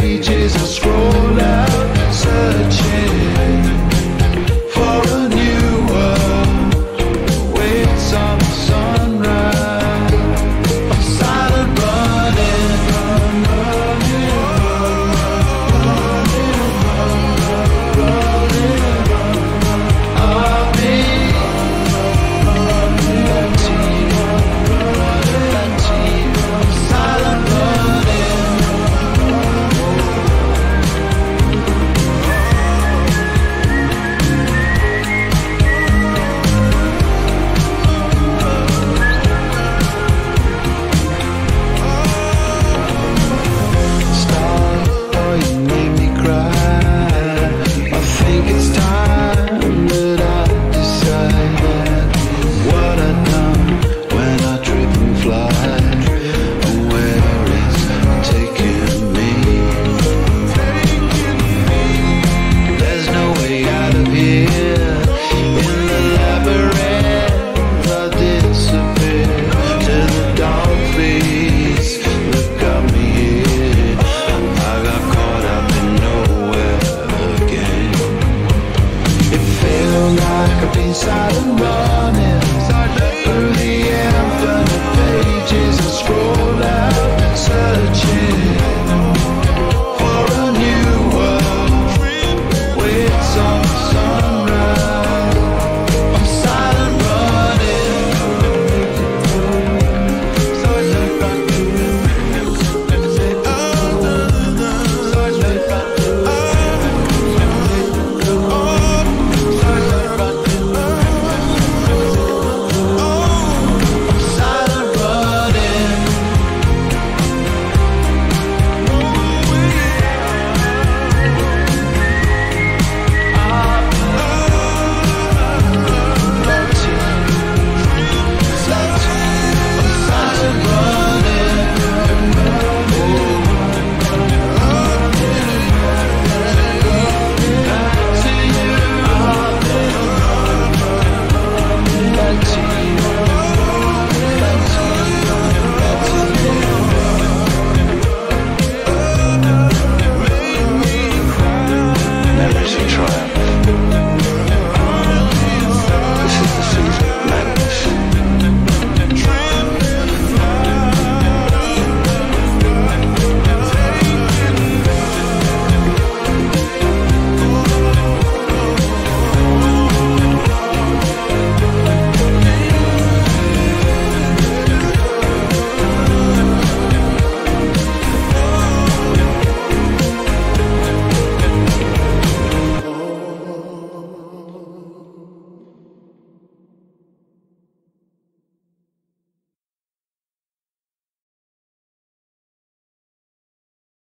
pages I scroll out, searching.